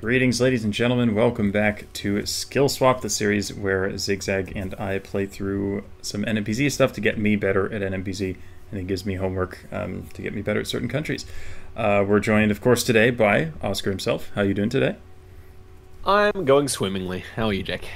Greetings, ladies and gentlemen. Welcome back to Skill Swap, the series where Zigzag and I play through some NMPZ stuff to get me better at NMPZ, and it gives me homework um, to get me better at certain countries. Uh, we're joined, of course, today by Oscar himself. How are you doing today? I'm going swimmingly. How are you, Jake?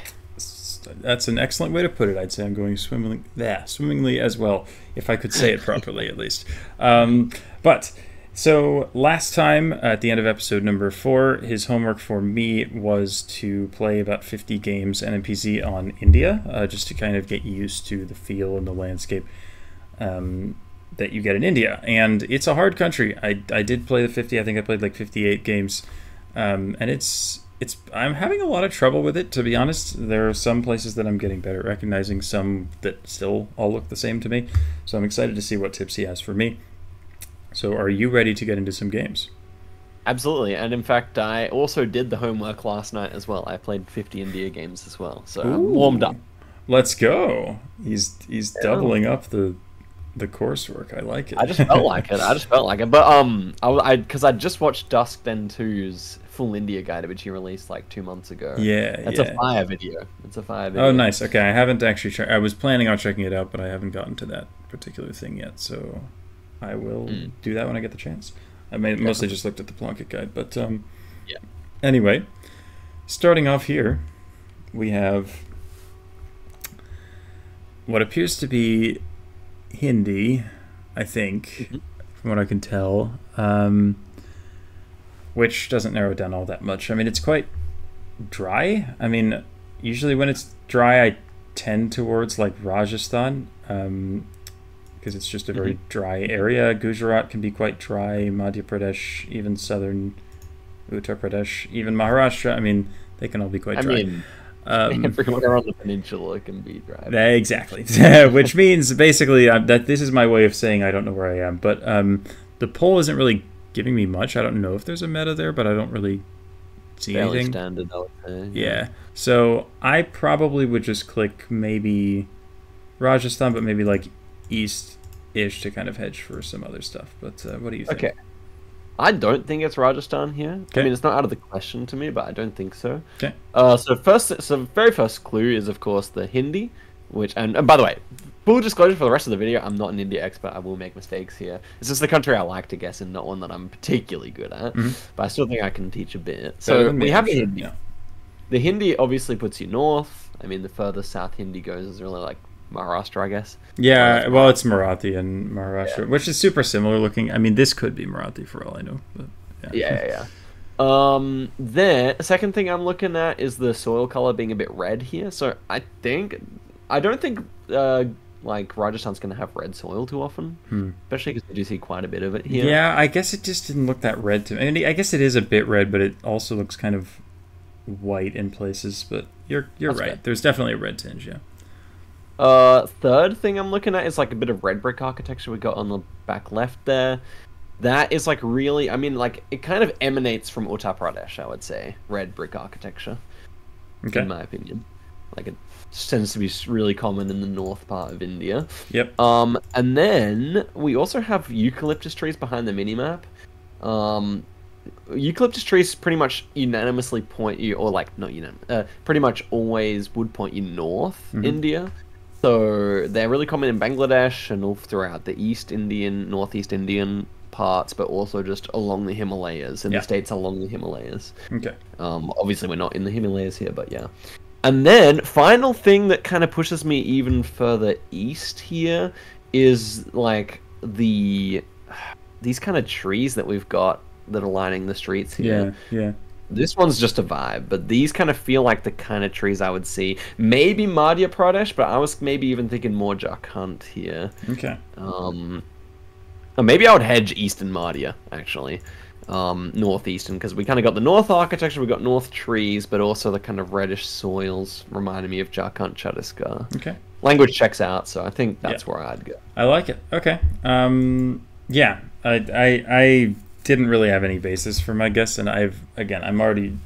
That's an excellent way to put it. I'd say I'm going swimmingly, yeah, swimmingly as well, if I could say it properly at least. Um, but so last time at the end of episode number four, his homework for me was to play about 50 games NMPZ on India, uh, just to kind of get used to the feel and the landscape um, that you get in India. And it's a hard country. I, I did play the 50. I think I played like 58 games, um, and it's it's I'm having a lot of trouble with it to be honest. There are some places that I'm getting better at recognizing, some that still all look the same to me. So I'm excited to see what tips he has for me. So are you ready to get into some games? Absolutely, and in fact, I also did the homework last night as well. I played 50 India games as well, so Ooh, I'm warmed up. Let's go. He's he's yeah. doubling up the the coursework. I like it. I just felt like it. I just felt like it. But um, I because I, I just watched Dusk Den 2's full India guide, which he released like two months ago. Yeah, it's yeah. a fire video. It's a fire oh, video. Oh, nice. Okay, I haven't actually. Checked. I was planning on checking it out, but I haven't gotten to that particular thing yet. So I will mm. do that when I get the chance. I may, mostly just looked at the Plonkit guide, but um, yeah. Anyway, starting off here, we have what appears to be Hindi, I think, mm-hmm. from what I can tell. Um, which doesn't narrow it down all that much. I mean, it's quite dry. I mean, usually when it's dry, I tend towards like Rajasthan because it's just a very mm-hmm. dry area. Gujarat can be quite dry. Madhya Pradesh, even southern Uttar Pradesh, even Maharashtra. I mean, they can all be quite dry. I mean, um, everywhere on the peninsula can be dry. Exactly, which means basically uh, that this is my way of saying I don't know where I am. But um, the poll isn't really giving me much. I don't know if there's a meta there, but I don't really see Fairly anything. standard, yeah. yeah. So I probably would just click maybe Rajasthan, but maybe like east-ish to kind of hedge for some other stuff. But uh, what do you think? Okay. I don't think it's Rajasthan here. Okay. I mean, it's not out of the question to me, but I don't think so. Okay. Uh, so first, so very first clue is of course the Hindi, which and, and by the way, full disclosure for the rest of the video, I'm not an India expert. I will make mistakes here. It's just the country I like to guess and not one that I'm particularly good at. Mm-hmm. But I still think I can teach a bit. So we have the Hindi. Yeah. The Hindi obviously puts you north. I mean, the further south Hindi goes is really like Maharashtra, I guess. Yeah, well, it's Marathi and Maharashtra, yeah. which is super similar looking. I mean, this could be Marathi for all I know. But yeah, yeah, yeah. yeah. Um, then second thing I'm looking at is the soil color being a bit red here. So I think I don't think uh, like Rajasthan's going to have red soil too often, hmm. especially because we do see quite a bit of it here. Yeah, I guess it just didn't look that red to me. I, mean, I guess it is a bit red, but it also looks kind of white in places. But you're you're That's right. There's definitely a red tinge. Yeah. Uh, third thing I'm looking at is like a bit of red brick architecture we got on the back left there. That is like really, I mean, like it kind of emanates from Uttar Pradesh, I would say, red brick architecture. Okay. In my opinion, like it tends to be really common in the north part of India. Yep. Um, and then we also have eucalyptus trees behind the minimap. Um, eucalyptus trees pretty much unanimously point you, or like not unanimous, uh, pretty much always would point you north mm-hmm. India. So they're really common in Bangladesh and all throughout the East Indian, Northeast Indian parts, but also just along the Himalayas in yeah. the states along the Himalayas. Okay. Um, obviously we're not in the Himalayas here, but yeah. And then, final thing that kind of pushes me even further east here is like the these kind of trees that we've got that are lining the streets here. Yeah, yeah. This one's just a vibe, but these kind of feel like the kind of trees I would see. Maybe Madhya Pradesh, but I was maybe even thinking more Jharkhand here. Okay. Um, or maybe I would hedge Eastern Madhya actually um, northeastern because we kind of got the north architecture, we got north trees, but also the kind of reddish soils reminding me of Jharkhand Chhattisgarh. Okay. Language checks out, so I think that's yeah. where I'd go. I like it. Okay. Um, yeah, I, I, I didn't really have any basis for my guess, and I've again, I'm already,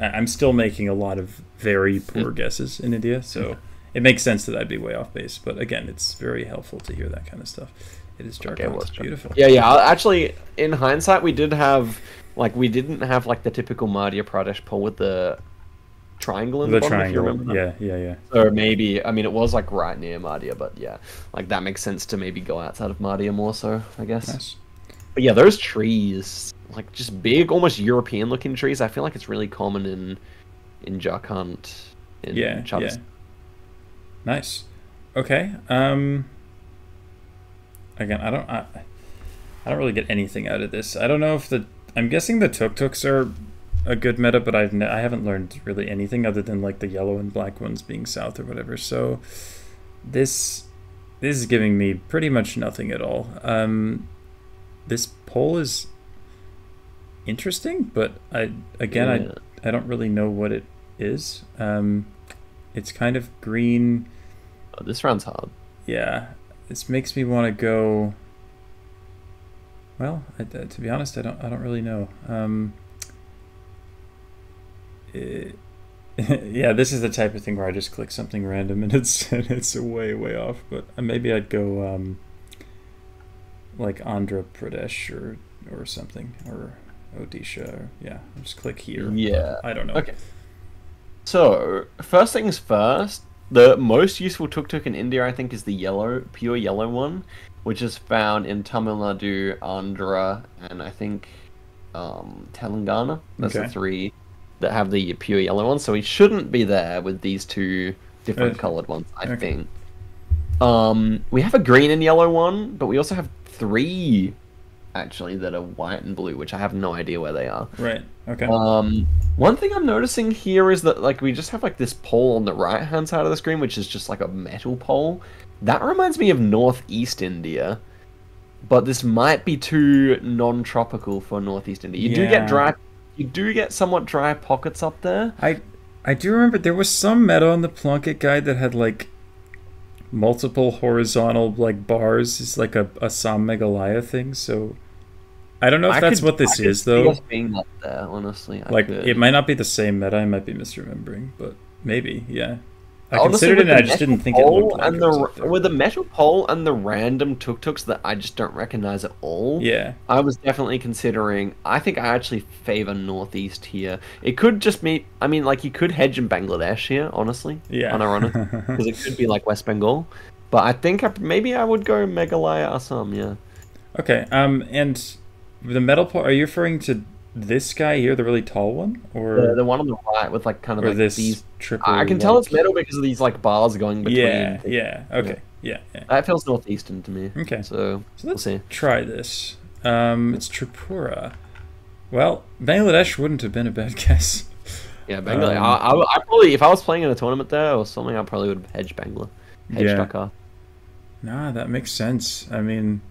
I'm still making a lot of very poor guesses in India, so it makes sense that I'd be way off base. But again, it's very helpful to hear that kind of stuff. It is Jharkhand. Okay, well, it's beautiful. Yeah, yeah. Actually, in hindsight, we did have Like we didn't have like the typical Madhya Pradesh poll with the triangle in The the, bottom. If you triangle. Yeah, yeah, yeah. Or maybe I mean it was like right near Madhya, but yeah, like that makes sense to maybe go outside of Madhya more so, I guess. Nice. But yeah, those trees, like just big, almost European looking trees. I feel like it's really common in in Jharkhand. In Yeah, yeah. Nice. Okay. Um. Again, I don't. I, I don't really get anything out of this. I don't know if the. I'm guessing the tuk tuks are a good meta, but I've ne- I haven't learned really anything other than like the yellow and black ones being south or whatever. So this this is giving me pretty much nothing at all. Um, this poll is interesting, but I again Yeah. I I don't really know what it is. Um, it's kind of green. Oh, this round's hard. Yeah, this makes me want to go. Well, I, to be honest, I don't. I don't really know. Um, eh, yeah, this is the type of thing where I just click something random and it's and it's way way off. But maybe I'd go um, like Andhra Pradesh or or something or Odisha. Or, yeah, I'll just click here. Yeah. I don't know. Okay. So first things first, the most useful tuk tuk in India, I think, is the yellow, pure yellow one, which is found in Tamil Nadu, Andhra, and I think um, Telangana. That's Okay. the three that have the pure yellow one. So we shouldn't be there with these two different Okay. colored ones. I Okay. think. Um, we have a green and yellow one, but we also have three actually that are white and blue, which I have no idea where they are. Right. Okay. Um, one thing I'm noticing here is that like we just have like this pole on the right hand side of the screen, which is just like a metal pole. That reminds me of northeast India, but this might be too non-tropical for northeast India. You do get dry, you do get somewhat dry pockets up there. I I do remember there was some meta on the Plonkit guide that had like multiple horizontal like bars. is like a Assam Meghalaya thing. So I don't know if I that's could- what this I is though. being there, honestly. I Like could. it might not be the same meta. I might be misremembering, but maybe yeah. I Honestly, considered it. and I just didn't think it looked like and the with the metal pole and the random tuk tuks that I just don't recognize at all. Yeah. I was definitely considering. I think I actually favor northeast here. It could just be. I mean, like you could hedge in Bangladesh here, honestly. Yeah. Unironic, because it could be like West Bengal. But I think I, maybe I would go Meghalaya Assam. Yeah. Okay. Um. And the metal pole, Are you referring to this guy here, the really tall one, or The, the one on the right with like kind of like this these. triple? I can tell it's metal because of these like bars going between. Yeah. Yeah. Okay. Yeah. Yeah. That feels northeastern to me. Okay. So So we'll let's see. try this. Um, it's Tripura. Well, Bangladesh wouldn't have been a bad guess. Yeah, Bangladesh. Um, I, I, I probably if I was playing in a tournament there or something, I probably would have hedged Bangla. Hedged Yeah. Nah, that makes sense. I mean,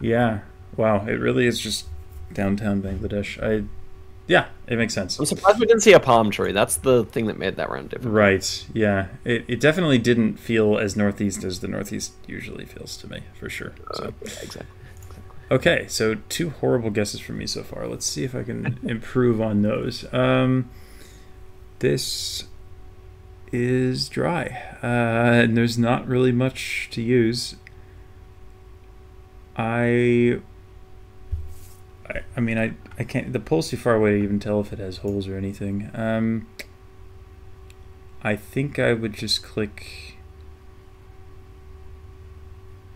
yeah. Wow, it really is just downtown Bangladesh. I, yeah, it makes sense. I'm surprised we didn't see a palm tree. That's the thing that made that round different. Right. Yeah. It, it definitely didn't feel as northeast as the northeast usually feels to me, for sure. So. Uh, yeah, exactly. Okay, so two horrible guesses from me so far. Let's see if I can improve on those. Um, this is dry, uh, and there's not really much to use. I, I, I mean, I, I can't. The pole's too far away to even tell if it has holes or anything. Um, I think I would just click.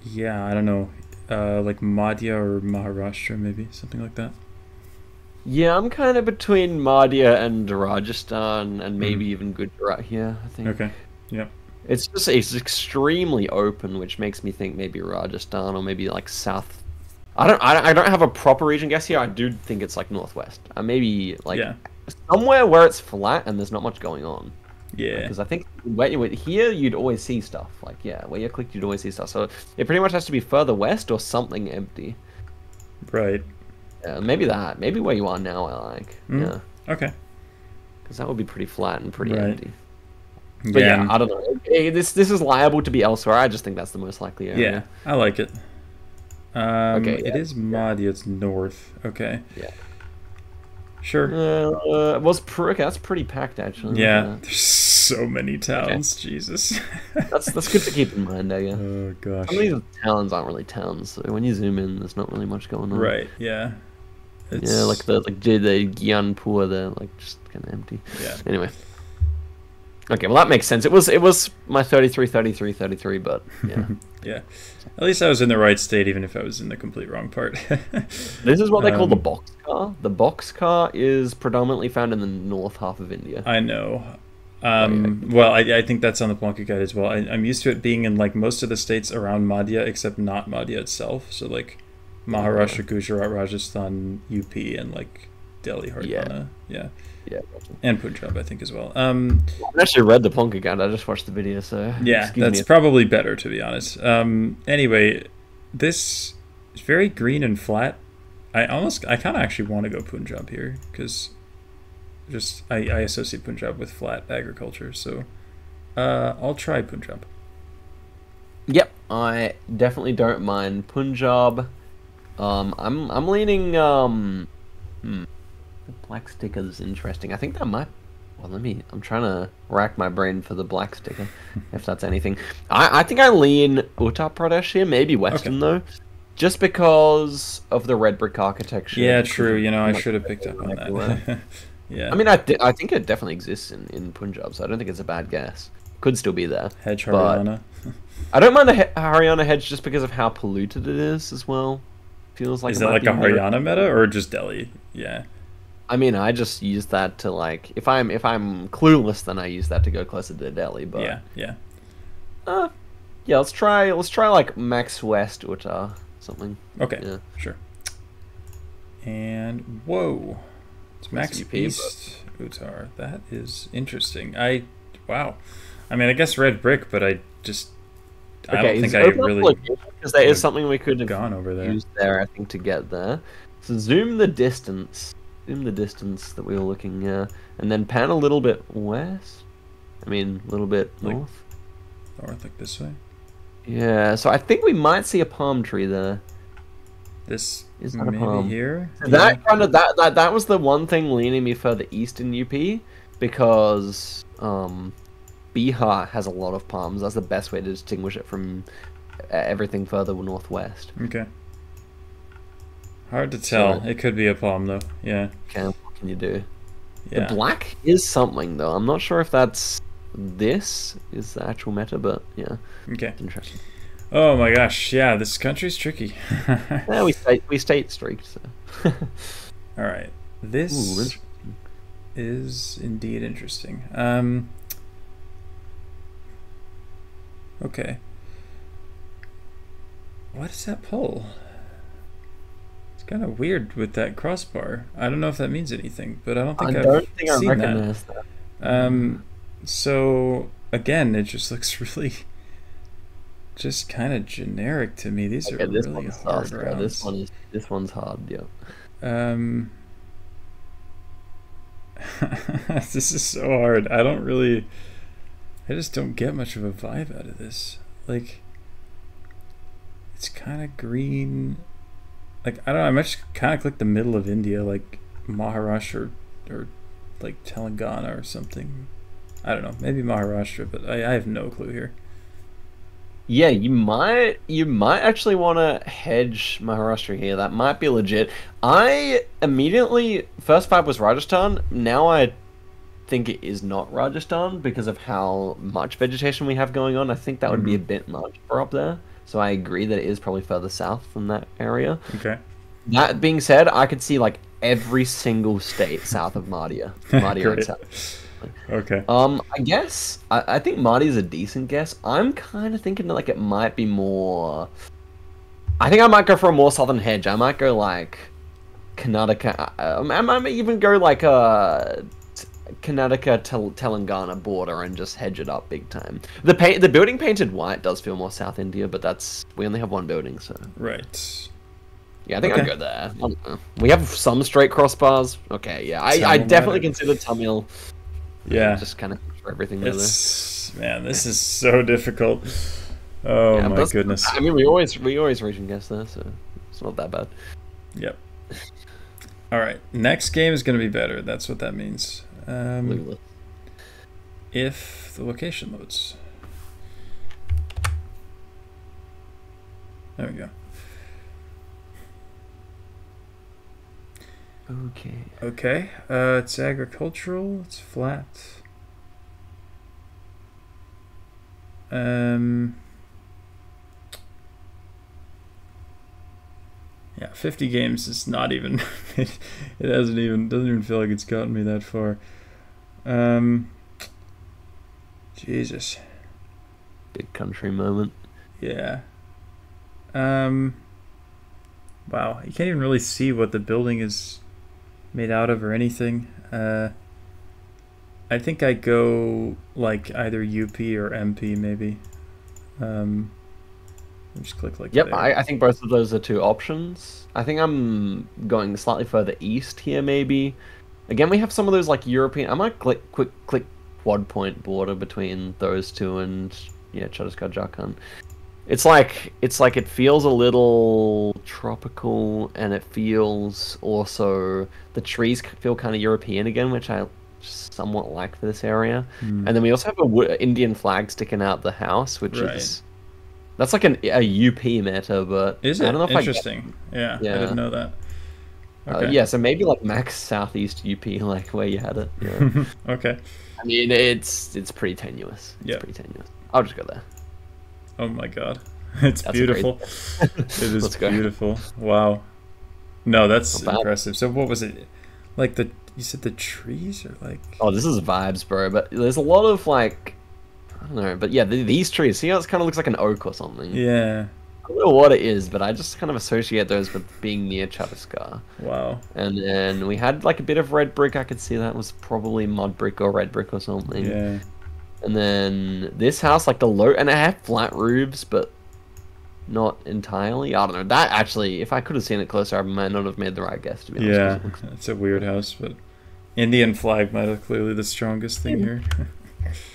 Yeah, I don't know uh, like Madhya or Maharashtra, maybe something like that. Yeah, I'm kind of between Madhya and Rajasthan, and maybe even Gujarat here. I think Okay. Yeah. it's just it's extremely open, which makes me think maybe Rajasthan or maybe like South. I don't I don't, I don't have a proper region guess here. I do think it's like northwest. Uh, maybe like Yeah. somewhere where it's flat and there's not much going on. Yeah. Because I think where you here you'd always see stuff. Like yeah, where you clicked you'd always see stuff. So it pretty much has to be further west or something empty. Right. Yeah, maybe that. Maybe where you are now. I like. Mm. Yeah, Okay. because that would be pretty flat and pretty Right. empty. But yeah, I don't know. This this is liable to be elsewhere. I just think that's the most likely area. yeah. I like it. Um, Okay, It yeah, is Madhya. It's north. Okay. Yeah. Sure. Uh, uh, was pr- okay, that's pretty packed actually. Yeah. There's so many towns. Jesus. That's that's good to keep in mind. I guess. oh gosh. Some of these towns aren't really towns, so when you zoom in, there's not really much going on. Right. Yeah. It's, Yeah, like the like the the Gyanpur, they're like just kind of empty. yeah. Anyway. Okay, well that makes sense. It was it was my 33, 33, 33, but yeah. Yeah. At least I was in the right state, even if I was in the complete wrong part. this is what they call the Um, box car. The box car is predominantly found in the north half of India. I know. Um, well, I, I think that's on the Plonkit guide as well. I, I'm used to it being in like most of the states around Madhya, except not Madhya itself. So like Maharashtra, Gujarat, Rajasthan, UP, and like Delhi, Haryana, yeah, Yeah. and Punjab, I think as well. Um, I actually read the Plonkit guide. I just watched the video, so yeah, that's me. probably better to be honest. Um, anyway, this is very green and flat. I almost, I kind of actually want to go Punjab here because just I, I associate Punjab with flat agriculture. So uh, I'll try Punjab. Yep, I definitely don't mind Punjab. Um, I'm I'm leaning um, hmm, black sticker is interesting. I think that might. Well, let me. I'm trying to rack my brain for the black sticker, if that's anything. I I think I lean Uttar Pradesh here, maybe Western though, just because of the red brick architecture. Yeah, true. You know, I should have picked up on that. yeah. I mean, I, de- I think it definitely exists in, in Punjab, so I don't think it's a bad guess. Could still be there. Hedge Haryana. I don't mind the he- Haryana hedge just because of how polluted it is as well. Feels like Is it it like a Haryana meta or just Delhi? Yeah. I mean, I just use that to like if I'm if I'm clueless, then I use that to go closer to the Delhi. But Yeah. Yeah. uh, yeah, let's try let's try like Max West Uttar something. Okay. Yeah. Sure. And whoa, it's Max UP, but- East Uttar. That is interesting. I wow. I mean, I guess red brick, but I just I don't think I really because there something we could have gone over there. used there. I think to get there. So zoom the distance, zoom the distance that we were looking at, and then pan a little bit west. I mean, a little bit Like- north. North, like this way. Yeah, so I think we might see a palm tree there. This Is that a maybe palm? here. That kind of that, that that was the one thing leaning me further east in UP because um, Bihar has a lot of palms. That's the best way to distinguish it from uh, everything further northwest. Okay. Hard to tell. So- it could be a palm though. Yeah. Okay, what can you do? Yeah. The black is something though. I'm not sure if that's this is the actual meta, but yeah, Okay. interesting. Oh my gosh. Yeah, this country's tricky. Yeah, we state we state streaked. So. All right. This Ooh, is indeed interesting. Um, okay. What is that pull? Kind of weird with that crossbar. I don't know if that means anything, but I don't think I don't think I seen that. recognize that. Um, so again, it just looks really, just kind of generic to me. These Okay, are this really one's hard faster. This one is this one's hard. Yeah. Um, this is so hard. I don't really. I just don't get much of a vibe out of this. Like, it's kind of green. Like I don't know. I might just kind of click the middle of India, like Maharashtra or, or like Telangana or something. I don't know. Maybe Maharashtra, but I, I have no clue here. Yeah, you might you might actually want to hedge Maharashtra here. That might be legit. I immediately first vibe was Rajasthan. Now I think it is not Rajasthan because of how much vegetation we have going on. I think that would be mm-hmm. a bit much for up there. So I agree that it is probably further south from that area. Okay. That being said, I could see like every single state south of and south. Okay. Um, I guess I, I think Marty's a decent guess. I'm kind of thinking that like it might be more. I think I might go for a more southern hedge. I might go like Karnataka. Um, I might even go like a Karnataka Tel- Telangana border and just hedge it up big time. The paint, the building painted white does feel more South India, but that's we only have one building, so Right. yeah, I think Okay. I'd go there. I don't know. We have some straight crossbars. Okay, yeah, I, I definitely consider Tamil. Yeah. just kind of for everything there. Man, this is so difficult. Oh Yeah, my goodness. I mean, we always we always region guess there, so it's not that bad. Yep. All right. Next game is going to be better. That's what that means. Um, if the location loads. There we go. Okay. Okay. Uh, it's agricultural. It's flat. Um. Yeah, 50 games is not even. it, it hasn't even. Doesn't even feel like it's gotten me that far. Um. Jesus. Big country moment. Yeah. Um. Wow, you can't even really see what the building is made out of or anything. Uh. I think I go like either UP or MP maybe. Um. Just click like Yep. I, I think both of those are two options. I think I'm going slightly further east here, maybe. Again, we have some of those like European. I might click quick click quad point border between those two and yeah, Chhattisgarh Jharkhand. It's like it's like it feels a little tropical, and it feels also the trees feel kind of European again, which I somewhat like for this area. Hmm. And then we also have a wo- Indian flag sticking out the house, which Right. is that's like an a UP meta, but Is it? I don't know if I get- interesting? yeah, I didn't know that. Uh, yeah, so maybe like max southeast UP, like where you had it. Yeah. okay. I mean, it's it's pretty tenuous. Yeah. pretty tenuous. I'll just go there. Oh my god, it's That's great- beautiful. It is beautiful. Wow. No, that's impressive. So what was it? Like the you said the trees are like Oh, this is vibes, bro. But there's a lot of like, I don't know, but yeah, th these trees. See how it kind of looks like an oak or something. yeah. I don't know what it is, but I just kind of associate those with being near Chhattisgarh. Wow. And then we had like a bit of red brick. I could see that was probably mud brick or red brick or something. Yeah. And then this house, like the low, and it had flat roofs, but not entirely. I don't know. That actually, if I could have seen it closer, I might not have made the right guess. To be honest. Yeah. it looks- It's a weird house, but Indian flag might have clearly the strongest thing here.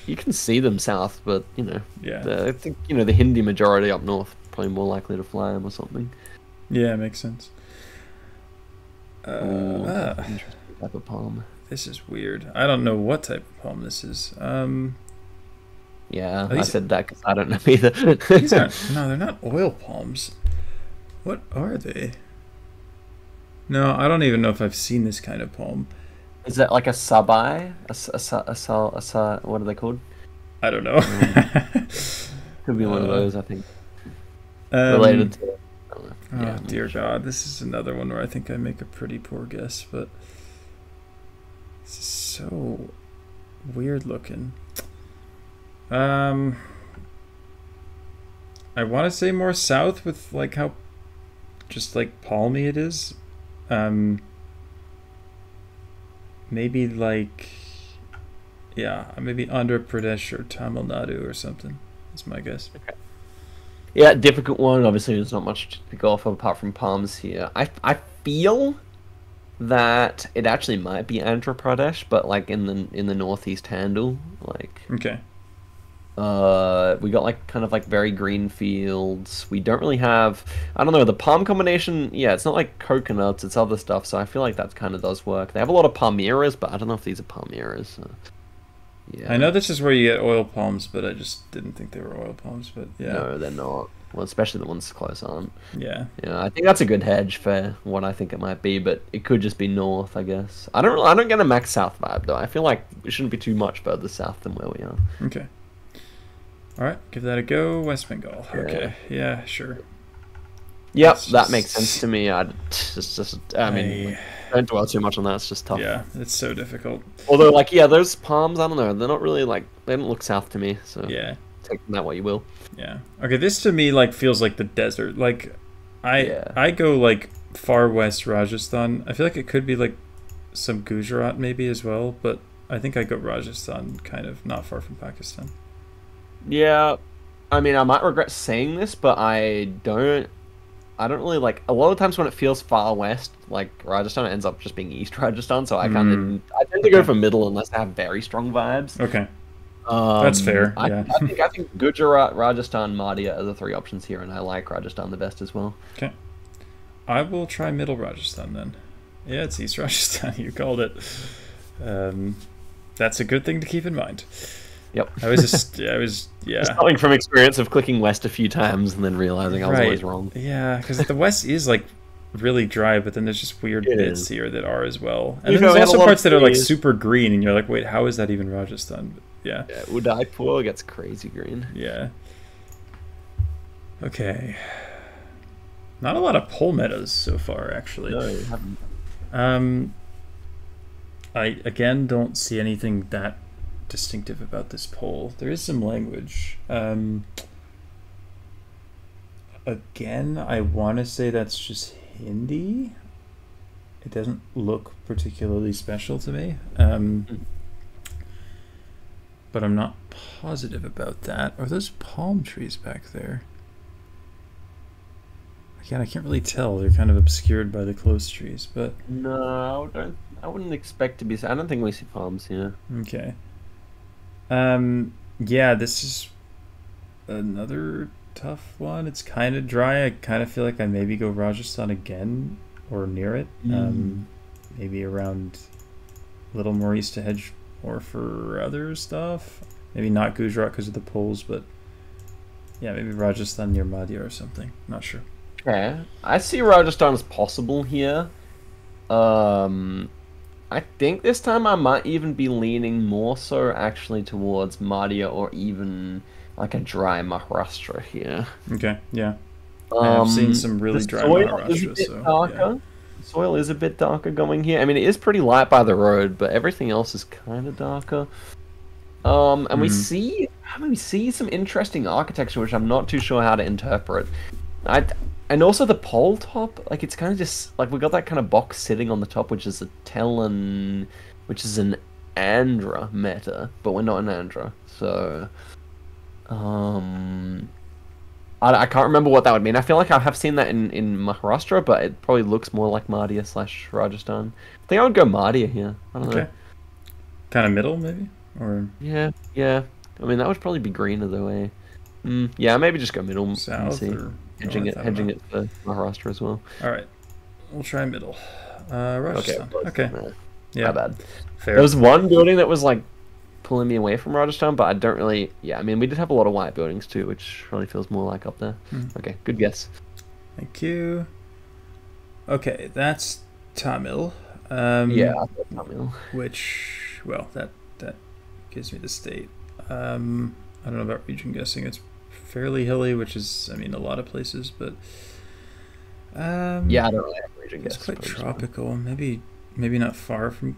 You can see them south, but you know, yeah. the, I think you know the Hindi majority up north probably more likely to fly them or something. Yeah, makes sense. Uh, ah, interesting type of palm. this is weird. I don't know what type of palm this is. Um, Yeah, Are I said that because I don't know either. these aren't. No, they're not oil palms. What are they? No, I don't even know if I've seen this kind of palm. Is that like a sabai? A, a, a, a, sa- what are they called? I don't know. Could be one of Uh, those. I think Um, related to. I don't know. Oh yeah, dear God, this is another one where I think I make a pretty poor guess, but this is so weird looking. Um, I want to say more south with like how just like palmy it is. Um, maybe like yeah, maybe Andhra Pradesh or Tamil Nadu or something. That's my guess. Yeah, difficult one. Obviously, there's not much to go off of apart from palms here. I I feel that it actually might be Andhra Pradesh, but like in the in the northeast handle, like Okay. Uh, we got like kind of like very green fields. We don't really have. I don't know the palm combination. Yeah, it's not like coconuts. It's other stuff. So I feel like that kind of does work. They have a lot of palmyras, but I don't know if these are palmyras. So. Yeah. I know this is where you get oil palms, but I just didn't think they were oil palms. But yeah, No, they're not. Well, especially the ones close aren't. yeah, Yeah, I think that's a good hedge for what I think it might be, but it could just be north, I guess. I don't I don't get a max south vibe though. I feel like it shouldn't be too much further south than where we are. okay. All right, give that a go. West Bengal. Yeah. Okay, yeah, sure. Yep, that just- makes sense to me. I just, just I mean, don't dwell too much on that. It's just tough. yeah, it's so difficult. Although, like, yeah, those palms, I don't know. They're not really like they don't look south to me. So Yeah, take from that what you will. yeah. Okay, this to me like feels like the desert. Like, I Yeah. I go like far west Rajasthan. I feel like it could be like some Gujarat maybe as well, but I think I go Rajasthan, kind of not far from Pakistan. Yeah, I mean, I might regret saying this, but I don't. I don't really like. A lot of times when it feels far west, like Rajasthan, it ends up just being East Rajasthan. So I kind Mm. of, I tend to go for middle unless I have very strong vibes. Okay, Um, That's fair, I, yeah. I think I think Gujarat, Rajasthan, Madhya are the three options here, and I like Rajasthan the best as well. Okay, I will try Middle Rajasthan then. Yeah, it's East Rajasthan. You called it. Um, that's a good thing to keep in mind. Yep. I was just, I was, yeah, Just coming from experience of clicking west a few times and then realizing I was Right. always wrong. yeah, because the West is like really dry, but then there's just weird It bits is. here that are as well. And You then know, there's we had a also parts that are like super green, and you're like, wait, how is that even Rajasthan? But yeah, Yeah, Udaipur gets crazy green. yeah. Okay. Not a lot of pole metas so far, actually. No, you haven't. Um, I again don't see anything that distinctive about this poll. There is some language. Um, again, I want to say that's just Hindi. It doesn't look particularly special to me. Um, but I'm not positive about that. Are those palm trees back there? Again, I can't really tell. They're kind of obscured by the close trees, but No, I don't. I wouldn't expect to be. I don't think we see palms here. Okay. Um. Yeah, this is another tough one. It's kind of dry. I kind of feel like I maybe go Rajasthan again or near it. Um, maybe around a little more east to hedge or for other stuff. Maybe not Gujarat because of the poles, but yeah, maybe Rajasthan near Madhya or something. Not sure. Okay, I see Rajasthan as possible here. Um, I think this time I might even be leaning more so actually towards Madhya or even like a dry Maharashtra here. Okay. Yeah. I have seen some really Um, dry soil is a Maharashtra, bit so, darker. yeah. The Soil is a bit darker going here. I mean, it is pretty light by the road, but everything else is kind of darker. Um, and we Mhm. see, I mean, we see some interesting architecture, which I'm not too sure how to interpret. I, and also the pole top, like it's kind of just like we got that kind of box sitting on the top, which is a Telon, which is an Andhra meta, but we're not an Andhra, so. Um, I, I can't remember what that would mean. I feel like I have seen that in, in Maharashtra, but it probably looks more like Madhya slash Rajasthan. I think I would go Madhya here. I don't Okay. know. Kind of middle, maybe, or Yeah, yeah. I mean, that would probably be greener the way. Mm, yeah, maybe just go middle. south, or hedging it, hedging it for Maharashtra as well. All right, we'll try middle. Uh, Rajasthan. Okay. uh, Yeah. My bad. Fair. There was one building that was like pulling me away from Rajasthan, but I don't really. Yeah, I mean, we did have a lot of white buildings too, which really feels more like up there. Hmm. Okay, good guess. Thank you. Okay, that's Tamil. Um, yeah, Tamil. Which, well, that that gives me the state. Um, I don't know about region guessing. It's fairly hilly, which is, I mean, a lot of places, but um, Yeah, I don't really have region it's quite tropical. Maybe, maybe not far from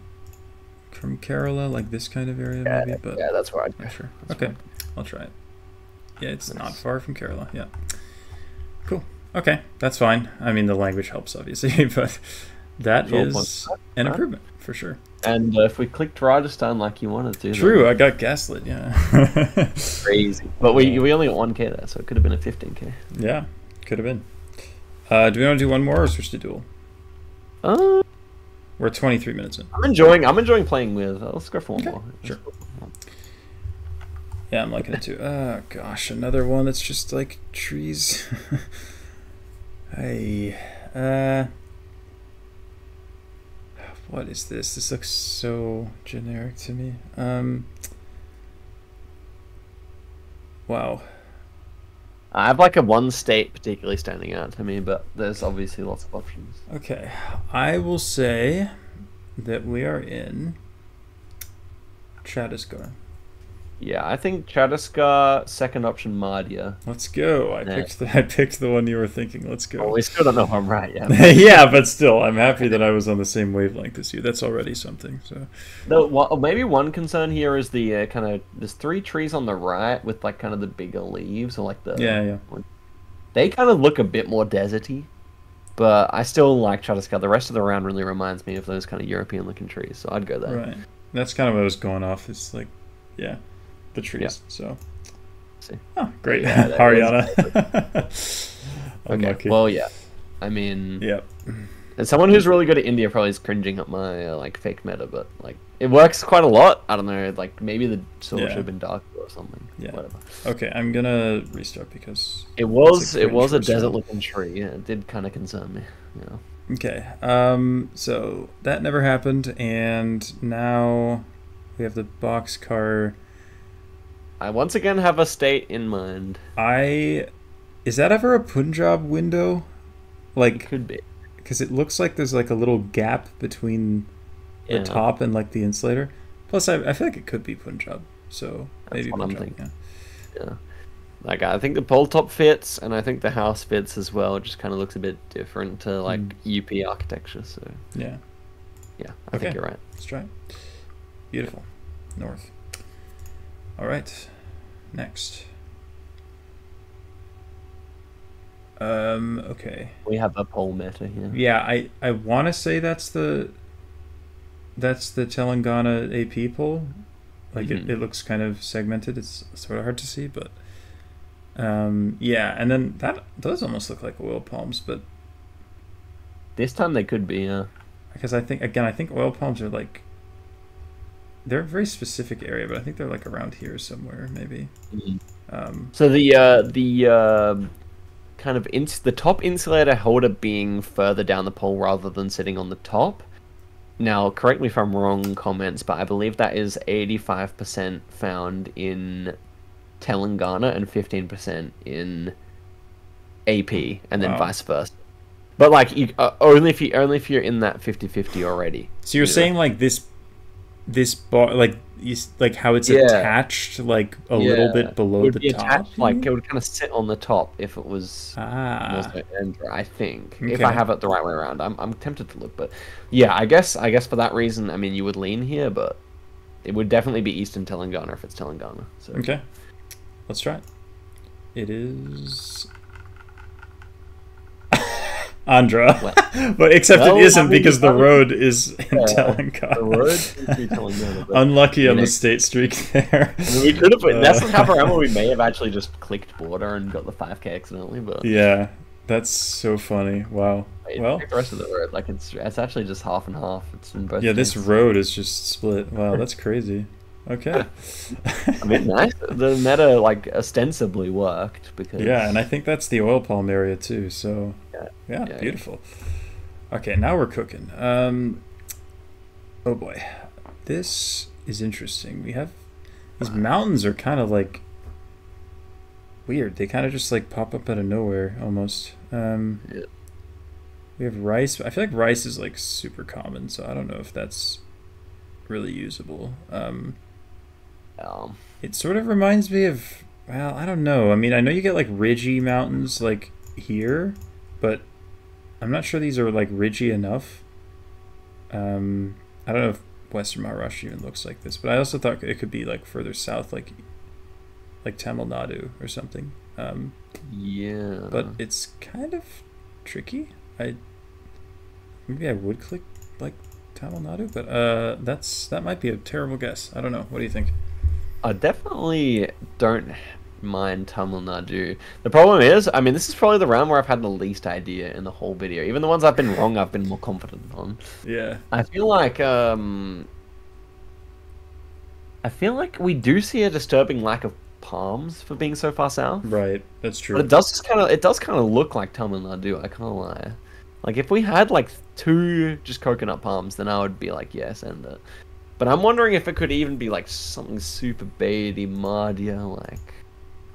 from Kerala, like this kind of area, Yeah, maybe. But yeah, that's where I'd go. sure. That's Okay. I'll try it. Yeah, it's not far from Kerala. Yeah. Cool. Okay, that's fine. I mean, the language helps, obviously, but that is an improvement for sure. And uh, if we clicked Rajasthan like you wanted to, then True, I got gaslit. Yeah. crazy. But we we only got one k there, so it could have been a fifteen k. yeah, could have been. Uh, do we want to do one more or switch to duel? Uh, We're 23 minutes in. I'm enjoying. I'm enjoying playing with. Uh, let's go for one Okay, more. sure. Let's go for one Yeah, I'm liking it too. Oh gosh, another one that's just like trees. I uh what is this? This looks so generic to me. Um Wow. I have like a one state particularly standing out to me, but there's obviously lots of options. Okay. I will say that we are in Chhattisgarh. Yeah, I think Chhattisgarh, second option Madhya. Let's go. I Yeah. picked the I picked the one you were thinking. Let's go. Well, we still don't know if I'm right yet. yeah, but still, I'm happy that I was on the same wavelength as you. That's already something. So, No, well, maybe one concern here is the uh, kind of there's three trees on the right with like kind of the bigger leaves or like the yeah, yeah. they kind of look a bit more deserty. But I still like Chhattisgarh. The rest of the round really reminds me of those kind of European looking trees, so I'd go there. Right. That's kind of what I was going off. It's like, yeah, the trees. So, See. oh, great, Yeah, Haryana. Okay. Well, yeah. I mean, yep. as someone who's really good at India probably is cringing at my uh, like fake meta, but like it works quite a lot. I don't know, like maybe the soil Yeah. should have been darker or something. Yeah. Whatever. Okay, I'm gonna restart because. It was it was a desert looking tree. Yeah, it did kind of concern me. Yeah. Okay. Um. So that never happened, and now we have the boxcar. I once again have a state in mind. I. Is that ever a Punjab window? It Like, could be. because it looks like there's like a little gap between the Yeah. top and like the insulator. Plus, I, I feel like it could be Punjab, so That's maybe Punjab. Yeah. Yeah. Like I think the pole top fits, and I think the house fits as well. It just kind of looks a bit different to like hmm. UP architecture. So yeah, yeah, I Okay. think you're right. let's try it. Beautiful, north. All right, next. Um. Okay. We have a pole meta here. Yeah, I I want to say that's the that's the Telangana AP poll. Like it, Mhm. it looks kind of segmented. It's sort of hard to see, but um yeah, and then that does almost look like oil palms, but This time they could be. Uh, because I think again, I think oil palms are like they're a very specific area, but I think they're like around here somewhere, maybe. Um, So the uh, the uh, kind of ins- the top insulator holder being further down the pole rather than sitting on the top. Now, correct me if I'm wrong, comments, but I believe that is 85% found in Telangana and 15% in AP, and then Wow. vice versa. But like, you, uh, only if you only if you're in that 50-50 already. so you're Yeah. saying like this this bar like you, like how it's Yeah. attached like a little Yeah. bit It below would the be top. attached, like it would kind of sit on the top if it was ah. Andhra, I think. If I have it the right way around. I'm, I'm tempted to look, but yeah, I guess I guess for that reason, I mean you would lean here, but it would definitely be Eastern Telangana if it's Telangana. So Okay. Let's try it. It is Andhra. Well- but except Well, it isn't I mean, because the road is in Yeah, Telangana. the road to Telangana, Unlucky on the state streak there. I mean, we could have. Uh, that's the Haparama we may have actually just clicked border and got the 5k accidentally, but yeah, that's so funny. Wow. Wait, Well, the rest of the road, like it's it's actually just half and half. It's in both. yeah, this road is just split. Wow, that's crazy. Okay. I mean, nice. The meta like ostensibly worked because Yeah, and I think that's the oil palm area too. So Yeah. yeah, Yeah, beautiful. Okay, now we're cooking. Um, oh boy, this is interesting. We have these mountains are kind of like weird. They kind of just like pop up out of nowhere almost. Um, Yeah. We have rice. I feel like rice is like super common, so I don't know if that's really usable. Um, um, it sort of reminds me of well, I don't know. I mean, I know you get like ridgy mountains like here, but I'm not sure these are like ridgy enough. Um, I don't know if Western Maharashtra even looks like this, but I also thought it could be like further south, like like Tamil Nadu or something. Um, yeah. but it's kind of tricky. I maybe I would click like Tamil Nadu, but uh, that's that might be a terrible guess. I don't know. What do you think? I definitely don't mind Tamil Nadu. The problem is, I mean, this is probably the round where I've had the least idea in the whole video. Even the ones I've been wrong, I've been more confident on. Yeah. I feel like, um, I feel like we do see a disturbing lack of palms for being so far south. Right, that's true. But it does kind of, it does kind of look like Tamil Nadu. I can't lie. Like if we had like two just coconut palms, then I would be like, yes, end it. But I'm wondering if it could even be like something super beady, Madhya. Like,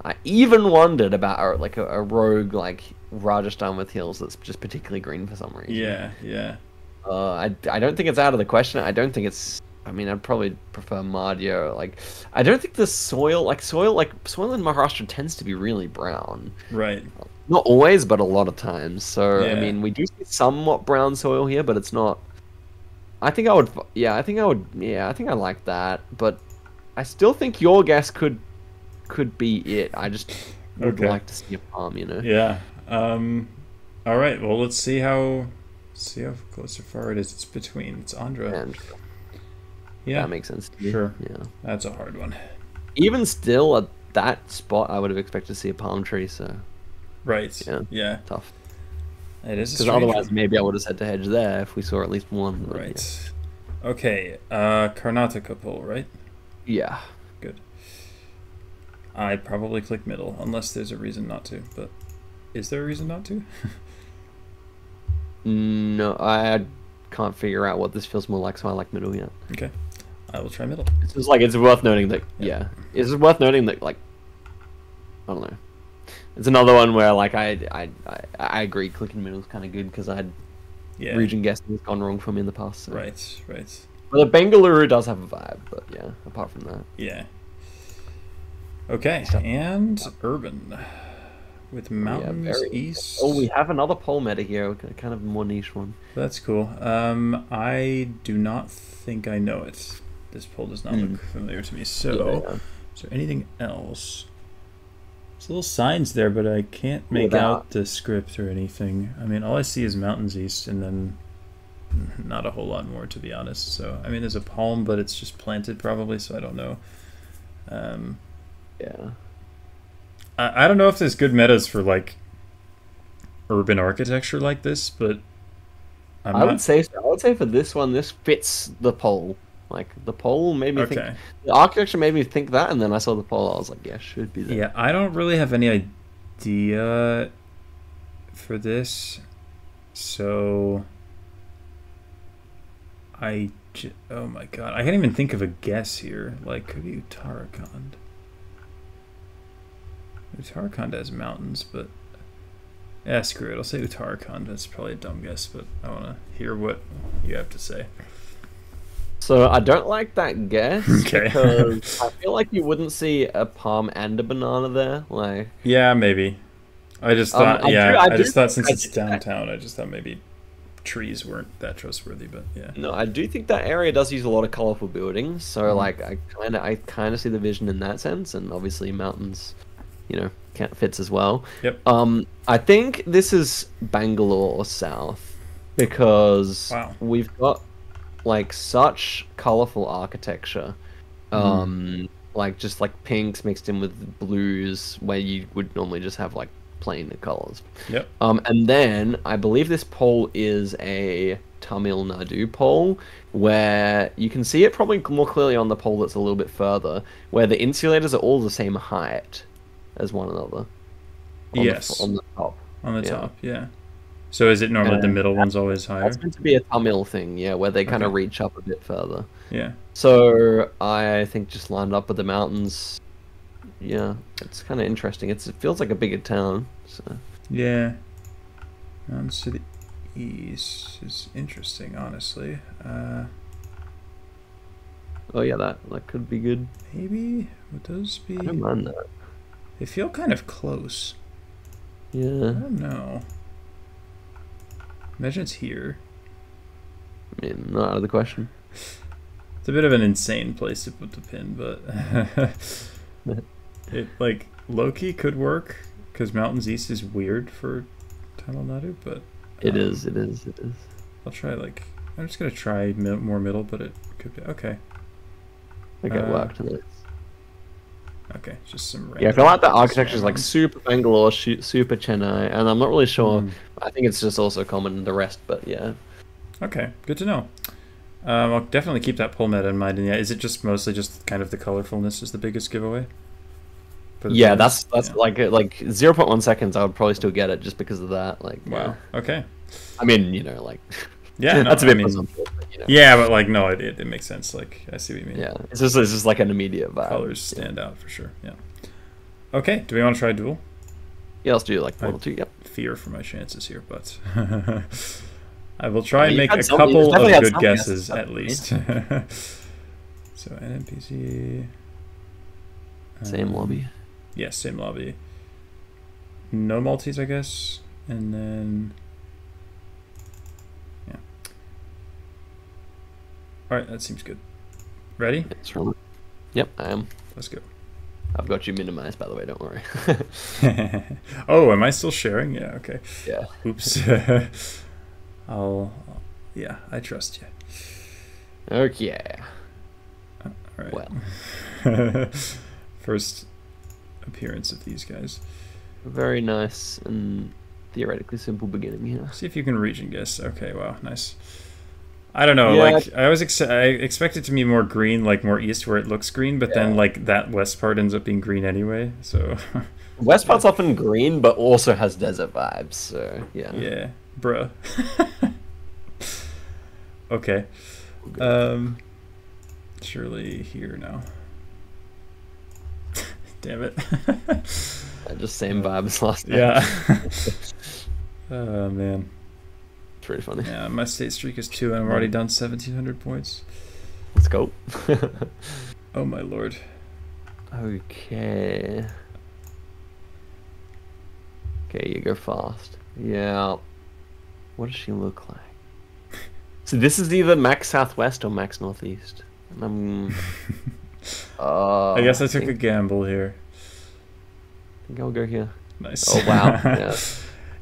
I even wondered about like a, a rogue like Rajasthan with hills that's just particularly green for some reason. Yeah, yeah. Uh, I, I don't think it's out of the question. I don't think it's. I mean, I'd probably prefer Madhya. Like, I don't think the soil, like soil, like soil in Maharashtra tends to be really brown. Right. Not always, but a lot of times. So I mean, we do see somewhat brown soil here, but it's not. I think I would. Yeah, I think I would. Yeah, I think I like that. But I still think your guess could could be it. I just would Okay. like to see a palm. You know. Yeah. Um all right, well let's see how see how close or far it is. It's between. It's Andhra. And yeah. that makes sense. Sure. Yeah. That's a hard one. Even still, at that spot, I would have expected to see a palm tree. So Right. Yeah. Yeah. tough. It is Because otherwise, maybe I would have said to hedge there if we saw at least one. but yeah. Right. Okay. Uh Karnataka poll, right? Yeah. Good. I'd probably click middle, unless there's a reason not to, but is there a reason not to? No, I can't figure out what this feels more like, so I like middle. Yeah. okay. I will try middle. It's just like it's worth noting that. Yeah. Yeah. It's worth noting that like. I don't know. It's another one where like I I I, I agree. Clicking middle is kind of good because I'd Yeah. region guessing has gone wrong for me in the past. So. Right, right. But the Bengaluru does have a vibe, but yeah, apart from that. Yeah. Okay, and urban with mountains very- east. Oh, we have another pole meta here, kind of more niche one. That's cool. Um, I do not think I know it. This poll does not Hmm. look familiar to me. So, Yeah. is there anything else? There's little signs there, but I can't make Without- out the script or anything. I mean, all I see is mountains east, and then not a whole lot more, to be honest. So, I mean, there's a palm, but it's just planted probably, so I don't know. Um, yeah. I, I don't know if there's good metas for like urban architecture like this, but I'm I not would say so. I would say for this one, this fits the pole. Like the pole made me think the architecture made me think that, and then I saw the pole. I was like, yeah, should be there. Yeah, I don't really have any idea for this, so I j- oh my god, I can't even think of a guess here. Like, could be Uttarakhand. Uttarakhand has mountains, but yeah, screw it. I'll say Uttarakhand. That's probably a dumb guess, but I want to hear what you have to say. So I don't like that guess Okay. because I feel like you wouldn't see a palm and a banana there. Like, Yeah, maybe. I just Um, thought, I do- yeah, I I, do just thought since I it's did that. downtown, I just thought maybe trees weren't that trustworthy, but yeah. no, I do think that area does use a lot of colorful buildings. So Mhm. like, I kind of, I kind of see the vision in that sense, and obviously mountains, you know, can't fits as well. Yep. Um, I think this is Bangalore South because Wow. we've got like such colorful architecture. Um, like just like pinks mixed in with blues, where you would normally just have like plain colors. Yep. Um, and then I believe this pole is a Tamil Nadu pole, where you can see it probably more clearly on the pole that's a little bit further, where the insulators are all the same height as one another. On the Yes. on the top. On the Yeah. top, yeah. So is it normally the middle one's always higher? That's meant to be a Tamil thing, yeah, where they kind of reach up a bit further. Yeah. So I think just lined up with the mountains, yeah, it's kind of interesting. It's, it feels like a bigger town. So Yeah. Mountains to the east is interesting, honestly. Uh, oh yeah, that that could be good. maybe would those be? I don't mind that. They feel kind of close. Yeah. I don't know. Imagine it's here. I mean, not out of the question. It's a bit of an insane place to put the pin, but it like Loki could work because Mountains East is weird for Tamil Nadu, but It um, is, it is, it is. I'll try like I'm just gonna try mi- more middle, but it could be okay. Okay, uh, worked. Nice. Okay, just some. Yeah, I random feel like the architecture is like super Bangalore, shu- super Chennai, and I'm not really sure. Mm. I think it's just also common in the rest, but yeah. Okay, good to know. Um, I'll definitely keep that pull meta in mind. And yeah, is it just mostly just kind of the colorfulness is the biggest giveaway? The Yeah, pins? that's that's Yeah. like like 0.1 seconds. I would probably still get it just because of that. Like, wow. yeah. Okay. I mean, you know, like Yeah, no, that's a bit mean, presumptuous, but, you know. Yeah, but like no, it, it, it makes sense. Like I see what you mean. Yeah, it's just it's just like an immediate vibe. colors Yeah. stand out for sure. Yeah. Okay, do we want to try duel? Yeah, let's do like one I- two. Yep. Fear for my chances here, but I will try and Well, you make a some- couple of good guesses guesses, at least. so. Same um, lobby. Yeah, same lobby. No multis, I guess, and then All right, that seems good. Ready? That's right. Yep, I am. Let's go. I've got you minimized, by the way. Don't worry. oh, am I still sharing? Yeah. Okay. yeah. Oops. I'll. Yeah, I trust you. Okay. All right. Well. First appearance of these guys. Very nice and theoretically simple beginning here. See if you can region guess. Okay, wow, nice. I don't know. Yeah. Like I was, ex- I expect it to be more green, like more east, where it looks green, but then like that west part ends up being green anyway. So West part's often green, but also has desert vibes. So yeah. yeah, bruh. okay. Um, surely here now. Damn it. Just same vibes last yeah. oh man. It's pretty funny. Yeah, my state streak is two, and I've already done 1,700 points. Let's go. Oh my lord. okay. Okay, you go fast. Yeah. What does she look like? So this is either Max Southwest or Max Northeast. And I'm. Uh, I guess I took a gamble here. I think I'll go here. Nice. Oh wow. yeah.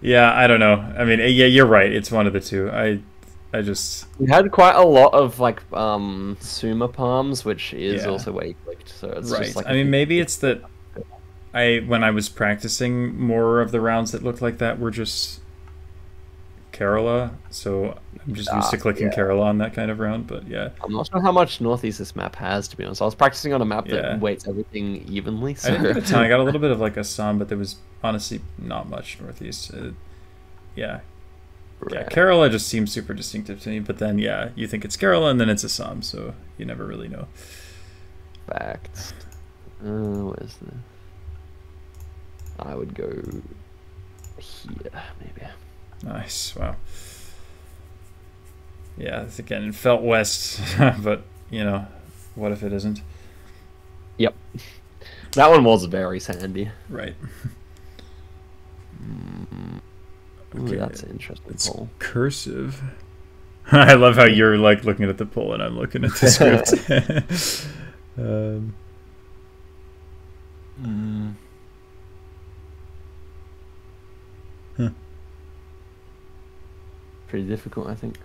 Yeah, I don't know. I mean, yeah, you're right. It's one of the two. I, I just We had quite a lot of like um Suma palms, which is Yeah. also where you clicked. So it's right. just like I mean, maybe it's that I when I was practicing more of the rounds that looked like that were just Kerala, so I'm just used to Ah, clicking yeah. Kerala on that kind of round. But yeah, I'm not sure how much northeast this map has to be honest. I was practicing on a map Yeah. that weights everything evenly. I So didn't get a ton. I got a little bit of like a Assam, but there was honestly not much northeast. Uh, yeah, yeah. Kerala just seems super distinctive to me. But then yeah, you think it's Kerala, and then it's Assam, so you never really know. Facts. Uh, where's the? I would go here, maybe. Nice. Wow. Yeah, it's again it felt west, but you know, what if it isn't? Yep. That one was very sandy. Right. Mm. Ooh, Okay, that's an interesting It's pole. cursive. I love how you're like looking at the pole and I'm looking at the script. um, Mm. Pretty difficult, I think.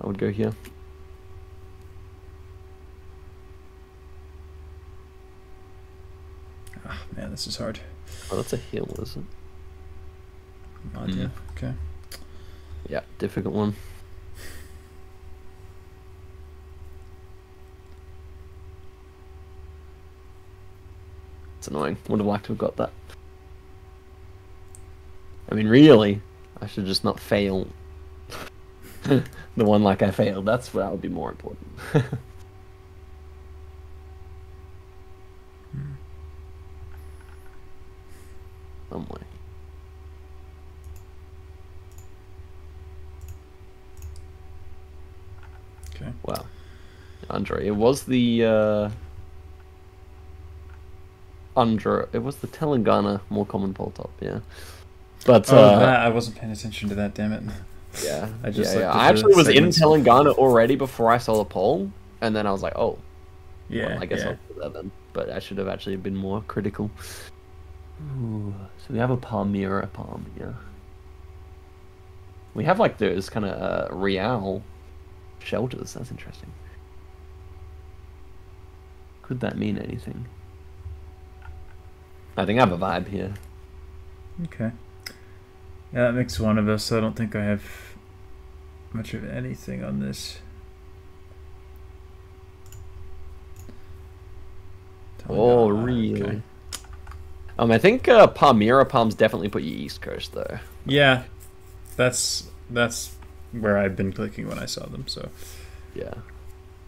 I would go here. ah, man, this is hard. Oh, that's a hill, is it? No idea. Okay. Yeah, difficult one. It's annoying. Would have liked to have got that. I mean, really, I should just not fail. the one like I failed. That's what that would be more important. Some way. Okay. Wow. Andre, it was the uh Andhra it was the Telangana more common pole top, yeah. But Oh, uh I wasn't paying attention to that. Damn it. yeah. I just yeah, looked yeah. at I actually was in segments. Telangana already before I saw the pole, and then I was like, oh, Yeah. well, I guess yeah. I'll do that then. But I should have actually been more critical. Ooh, so we have a Palmyra palm here. We have like those kind of uh, real shelters. That's interesting. Could that mean anything? I think I have a vibe here. Okay. Yeah, that makes one of us. I don't think I have much of anything on this. Oh, really? okay. Um, I think uh, Palmyra palms definitely put you east coast though. Yeah, that's that's where I've been clicking when I saw them. So Yeah,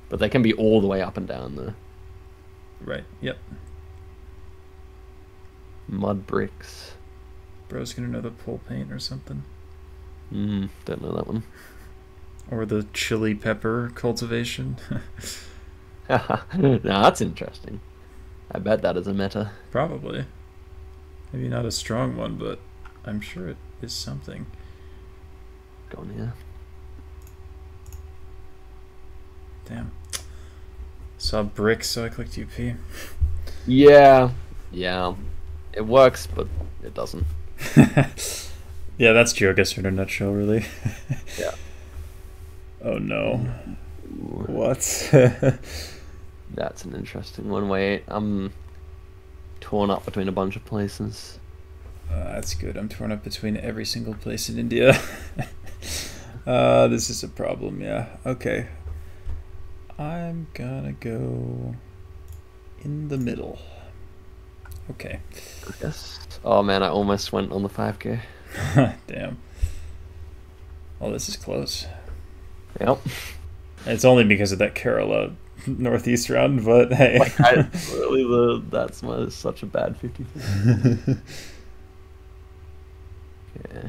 but they can be all the way up and down there. right, yep. Mud bricks. Bro's gonna know the pull paint or something, Hmm, don't know that one. Or the chili pepper cultivation. now that's interesting. I bet that is a meta. Probably. Maybe not a strong one, but I'm sure it is something. Going here. Damn. Saw bricks, so I clicked UP. Yeah, yeah, it works, but it doesn't. yeah, that's GeoGuessr in a nutshell, really. Yeah. Oh no. Ooh, What? that's an interesting one. Wait, I'm torn up between a bunch of places. Uh, that's good. I'm torn up between every single place in India. uh, this is a problem, yeah. Okay. I'm gonna go in the middle. Okay. Yes. Oh man, I almost went on the 5k. Damn. Oh, this is close. Yep. It's only because of that Kerala Northeast round, but hey. Like, I, really, the that's my such a bad 50. Yeah.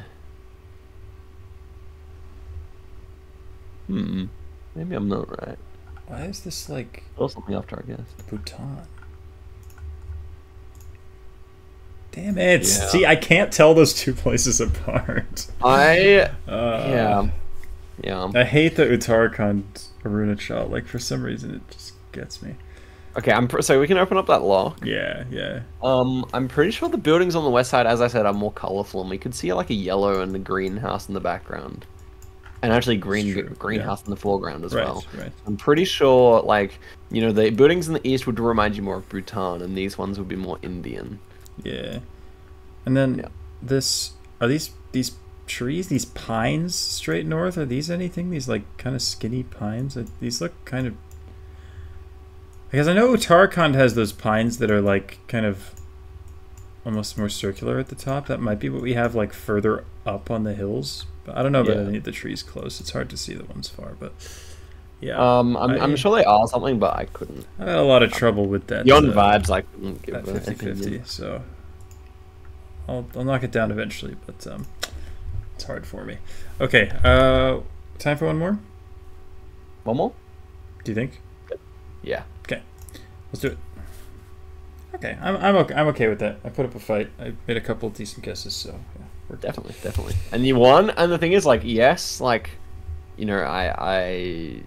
Hmm. Maybe I'm not right. Why is this like Or something after I guess. Bhutan? Damn it! Yeah. See, I can't tell those two places apart. I Uh, yeah. Yeah. I hate the Uttarakhand Arunachal. Like for some reason, it just gets me. Okay, I'm pr- so we can open up that lock. Yeah, yeah. Um, I'm pretty sure the buildings on the west side, as I said, are more colorful, and we could see like a yellow and a green house in the background, and actually green true, green yeah. house in the foreground as Right, well. right. I'm pretty sure, like you know, the buildings in the east would remind you more of Bhutan, and these ones would be more Indian. Yeah. And then Yeah. this are these these trees, these pines straight north, are these anything? These like kind of skinny pines? These look kind of because I know Uttarakhand has those pines that are like kind of almost more circular at the top. That might be what we have like further up on the hills. But I don't know about Yeah. any of the trees close. It's hard to see the ones far, but yeah. Um, I'm, I- I'm sure they are something, but I couldn't. I had a lot of trouble with that. Beyond uh, vibes, I couldn't give that an 50 50 opinion. so I'll, I'll knock it down eventually but um, it's hard for me okay uh, time for one more One more? do you think Yeah. Okay, let's do it okay I'm, I'm, okay, I'm okay with that I put up a fight I made a couple of decent guesses so yeah we're Definitely, definitely. And you won. And the thing is, like, yes, like, you know, I I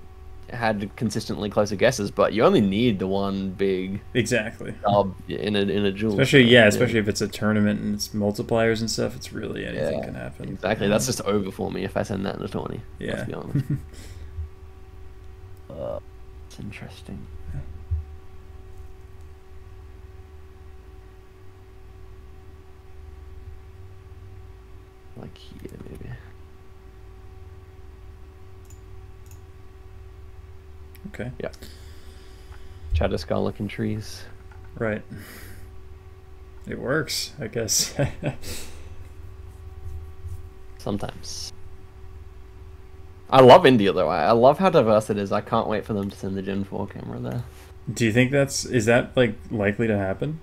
had consistently closer guesses, but you only need the one big exactly dub in a in a duel. especially yeah especially if it's a tournament and it's multipliers and stuff it's really anything Yeah, can happen exactly. That's just over for me if I send that in a twenty. yeah Let's be honest. uh, it's interesting. Like here, maybe. Okay Chhattisgarh looking trees. right it works I guess Sometimes. I love India though. I, love how diverse it is. I can't wait for them to send the Gen 4 camera there. do you think that's is that like likely to happen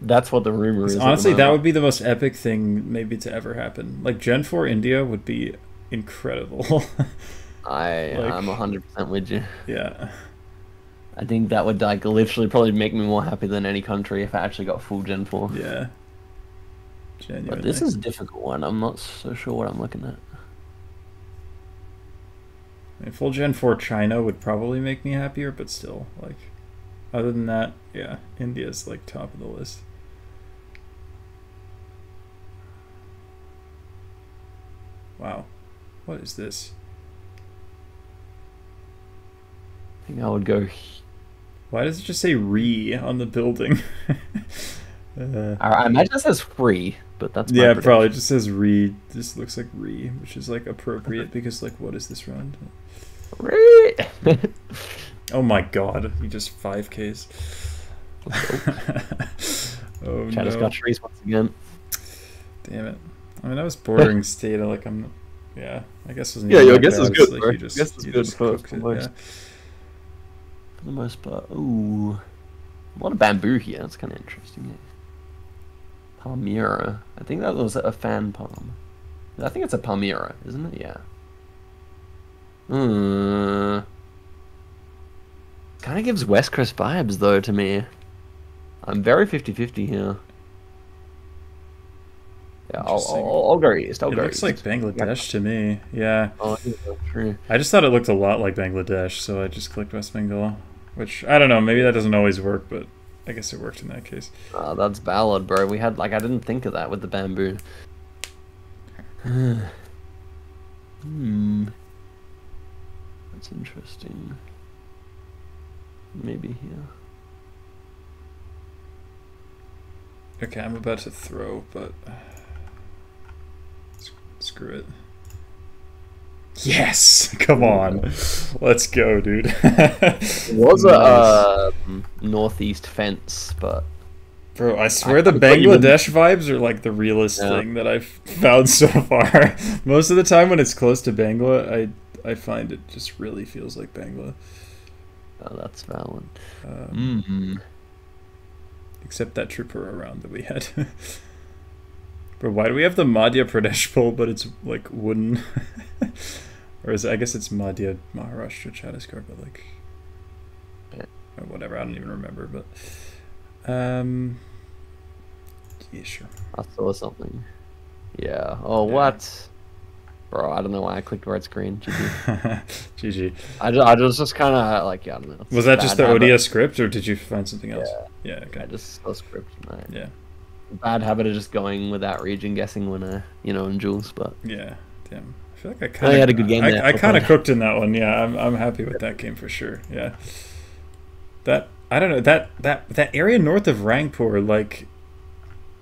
That's what the rumor is. Honestly, that would be the most epic thing maybe to ever happen. Like Gen 4 India would be incredible. I like- I'm 100% with you. yeah. I think that would like literally probably make me more happy than any country if I actually got full Gen 4. Yeah. Genuinely. But this is a difficult one. I'm not so sure what I'm looking at. I mean, full Gen 4 China would probably make me happier, but still, like, other than that, yeah, India's like top of the list. Wow. What is this? I think I would go. Why does it just say re on the building? uh, I I imagine it says free, but that's yeah, prediction. probably just says re. This looks like re, which is like appropriate because like what is this round? Free. Oh my god, you just five Ks. oh Chatter's no! got trees once again. Damn it! I mean, I was bordering state. Like I'm, yeah. I guess it wasn't Yeah, even your that guess is it's good, like bro. You just, Guess is you good just for- cooked for it, yeah. The most part. Ooh. A lot of bamboo here. That's kind of interesting. Yeah. Palmyra. I think that was a fan palm. I think it's a Palmyra, isn't it? Yeah. Hmm. Kind of gives West Coast vibes, though, to me. I'm very 50 50 here. Yeah, I'll, I'll, I'll go east. I'll It go looks east. like Bangladesh to me. Yeah, Oh, yeah, true. I just thought it looked a lot like Bangladesh, so I just clicked West Bengal. Which I don't know. Maybe that doesn't always work, but I guess it worked in that case. Uh, that's valid, bro. We had like I didn't think of that with the bamboo. hmm. That's interesting. Maybe here. Okay, I'm about to throw, but screw it. Yes, come on, let's go, dude. It was a uh, northeast fence, but Bro, I swear I- the I Bangladesh vibes are like the realest Yeah. thing that I've found so far. Most of the time when it's close to Bangla, I I find it just really feels like Bangla. oh, that's valid. Um, hmm Except that Tripura round that we had. Bro, why do we have the Madhya Pradesh pole, but it's like wooden? Or is it, I guess it's Madhya Maharashtra Chhattisgarh, but like, Yeah. or whatever. I don't even remember, but um, yeah, sure. I saw something. Yeah. Oh, what? Bro, I don't know why I clicked red screen. GG. GG. I just, I was just kind of like, yeah, I don't know. Was that just the habit. ODS script, or did you find something else? Yeah. I okay. just saw script. I- Yeah. Bad habit of just going without region guessing when I, you know, in duels, but Yeah. Damn. I feel like I kind of had a good game I, I kind of cooked in that one. Yeah, I'm I'm happy with that game for sure. Yeah. That I don't know that that that area north of Rangpur, like,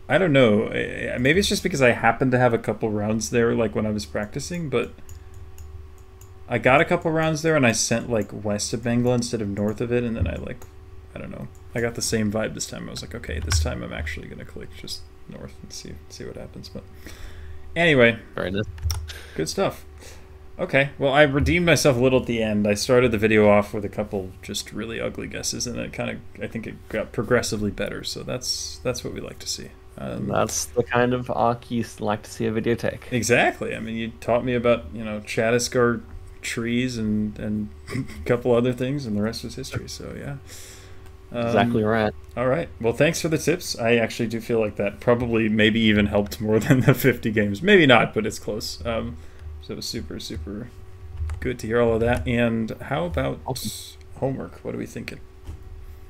I don't know. eh, Maybe it's just because I happened to have a couple rounds there, like when I was practicing, but. I got a couple rounds there, and I sent like west of Bengal instead of north of it, and then I like, I don't know. I got the same vibe this time. I was like, okay, this time I'm actually gonna click just north and see see what happens. But anyway. Good stuff. Okay, well, I redeemed myself a little at the end. I started the video off with a couple just really ugly guesses, and it kind of, I think it got progressively better. So that's that's what we like to see. Um, That's the kind of arc you like to see a video take. exactly. I mean, you taught me about you know Chhattisgarh trees and and a couple other things, and the rest was history. So yeah. Um, exactly right. All right. Well, thanks for the tips. I actually do feel like that probably maybe even helped more than the 50 games. Maybe not, but it's close. Um, so it was super, super good to hear all of that. And how about homework? What are we thinking?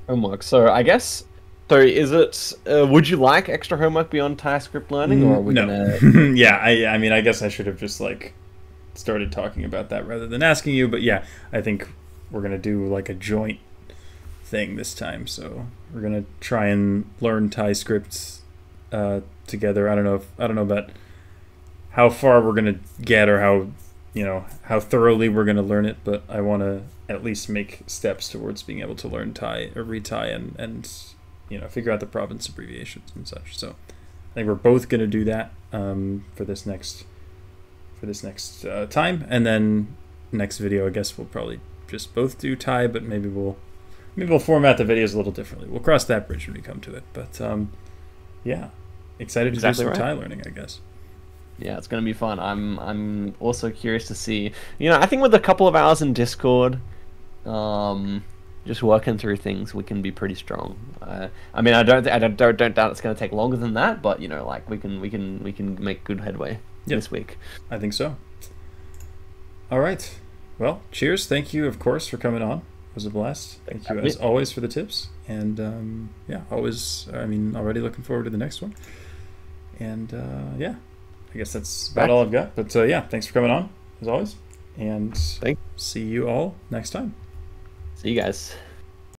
Homework. So I guess. So is it? Uh, would you like extra homework beyond Thai script learning, or are we no. gonna? yeah, I, I mean, I guess I should have just like started talking about that rather than asking you. But yeah, I think we're gonna do like a joint thing this time. So we're gonna try and learn Thai script uh, together. I don't know if I don't know about how far we're gonna get or how you know how thoroughly we're gonna learn it, but I want to at least make steps towards being able to learn Thai or read Thai and and you know figure out the province abbreviations and such. So I think we're both gonna do that um, for this next for this next uh, time, and then next video I guess we'll probably just both do Thai, but maybe we'll maybe we'll format the videos a little differently. We'll cross that bridge when we come to it. But um, yeah, excited to Exactly do some right. Thai learning, I guess. Yeah, it's gonna be fun. I'm I'm also curious to see. You know, I think with a couple of hours in Discord, um, just working through things, we can be pretty strong. Uh, I mean, I don't I don't, don't don't doubt it's gonna take longer than that, but you know, like we can we can we can make good headway Yep. this week. I think so. All right. Well, cheers. Thank you, of course, for coming on. Was a blast. Thank you, as always, for the tips. And um, yeah, always, I mean, already looking forward to the next one. And uh, yeah, I guess that's about Right. all I've got. But uh, yeah, thanks for coming on, as always. And see you all next time. See you guys.